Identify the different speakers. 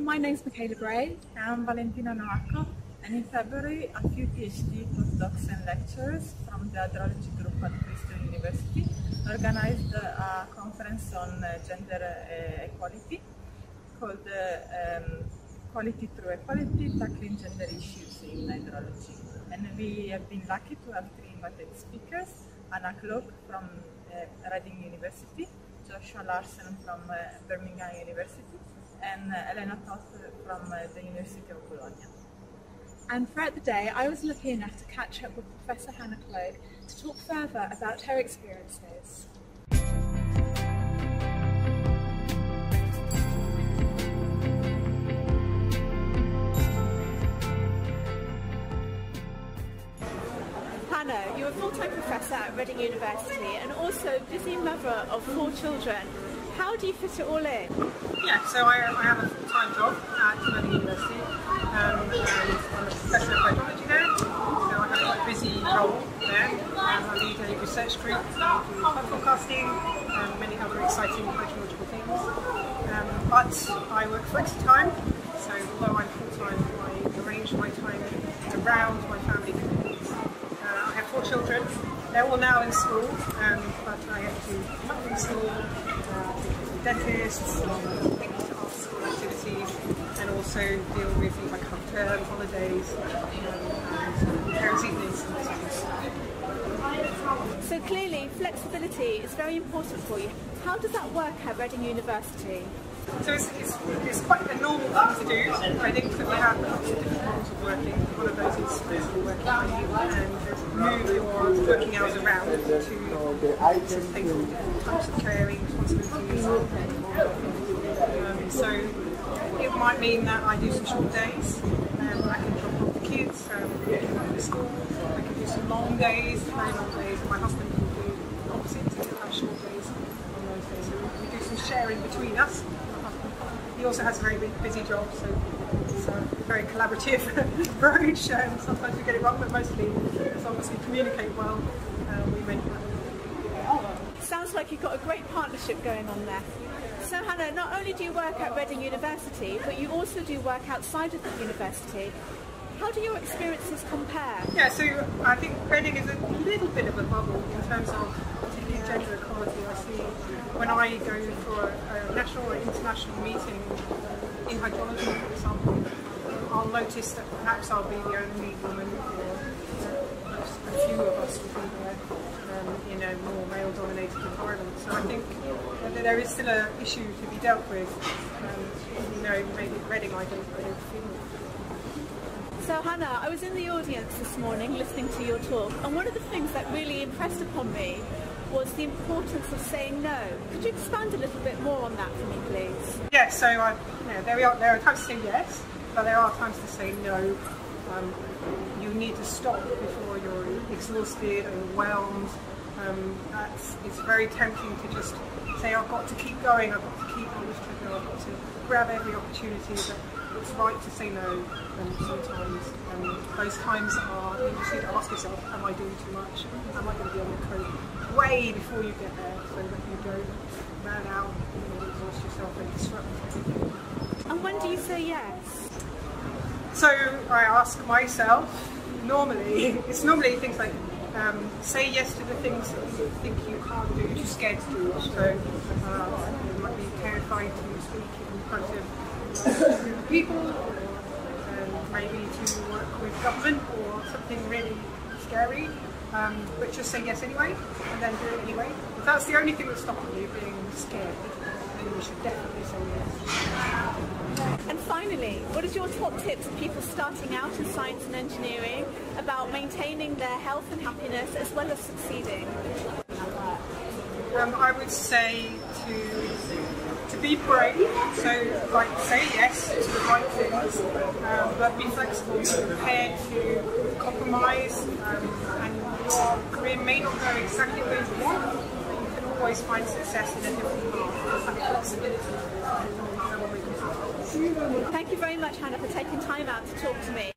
Speaker 1: My name is Michaela Bray.
Speaker 2: I'm Valentina Noacco, and in February a few PhD postdocs and lecturers from the Hydrology group at Bristol University organized a conference on uh, gender uh, equality called um, Quality Through Equality, Tackling Gender Issues in Hydrology. And we have been lucky to have three invited speakers, Hannah Cloke from uh, Reading University, Joshua Larsen from uh, Birmingham University, and uh, Elena Toth from uh, the University of Bologna.
Speaker 1: And throughout the day, I was lucky enough to catch up with Professor Hannah Cloke to talk further about her experiences. Hannah, you're a full-time professor at Reading University and also busy mother of four children. How do you fit it all in?
Speaker 3: Yeah, so I, I have a full-time job at Reading University um, and I'm a professor of hydrology there. So I have a busy role there. Um, I lead a research group, flood forecasting and many other exciting hydrological things. Um, but I work flexi time, so although I'm full-time, I arrange my time around my family commitments. Uh, I have four children. They're all now in school, um, but I have to up from school, uh, take them to school activities, and also deal with holidays, um, and parents' evenings.
Speaker 1: So clearly, flexibility is very important for you. How does that work at Reading University?
Speaker 3: So it's, it's, it's quite a normal thing to do. I think that we have lots of different models of working. One of those is working and move your working hours around to on different types of caring responsibilities. Um, so it might mean that I do some short days. Um, I can drop off the kids um, to school. I can do some long days, very long days. My husband can do the opposite. He can have short days on those days. So we do some sharing between us. He also has a very busy job, so it's a very collaborative approach. Um, sometimes we get it wrong, but mostly, as long as we communicate well, uh, we make it.
Speaker 1: Sounds like you've got a great partnership going on there. So Hannah, not only do you work at Reading University, but you also do work outside of the university. How do your experiences compare?
Speaker 3: Yeah, so I think Reading is a little bit of a bubble in terms of particularly gender equality. I see when I go for national or international meeting in hydrology, for example, I'll notice that perhaps I'll be the only woman or a few of us will be there um, in a more male-dominated environment. So I think that there is still an issue to be dealt with. Um, you know, maybe Reading I don't, I don't feel.
Speaker 1: So Hannah, I was in the audience this morning listening to your talk, and one of the things that really impressed upon me was the importance of saying no. Could you expand a little bit more on that for me, please?
Speaker 3: Yes, so I, you know, there, are, there are times to say yes, but there are times to say no. Um, you need to stop before you're exhausted, overwhelmed. Um, that's, it's very tempting to just say, I've got to keep going, I've got to keep on this treadmill, I've got to grab every opportunity, but it's right to say no um, sometimes. Um, those times are, you just need to ask yourself, am I doing too much? Am I going to be on the cope way before you get there so that you don't burn out, you know, exhaust yourself and disrupt everything.
Speaker 1: And when do you say yes?
Speaker 3: So I ask myself, normally, it's normally things like um, say yes to the things that you think you can't do, you're too scared to do. So uh, it might be terrifying to speak in front of people, or um, maybe to work with government or something really scary. Um, but just say yes anyway, and then do it anyway. If that's the only thing that's stopping you being scared, then you should definitely say yes.
Speaker 1: And finally, what is your top tips for people starting out in science and engineering about maintaining their health and happiness as well as succeeding?
Speaker 3: Um, I would say to to be brave, so like say yes to the right things, um, but be flexible, be prepared to compromise, um, and your career may not go exactly where you want, but you can always find success in a different path. And flexibility it.
Speaker 1: Thank you very much, Hannah, for taking time out to talk to me.